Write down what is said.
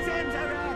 is entering!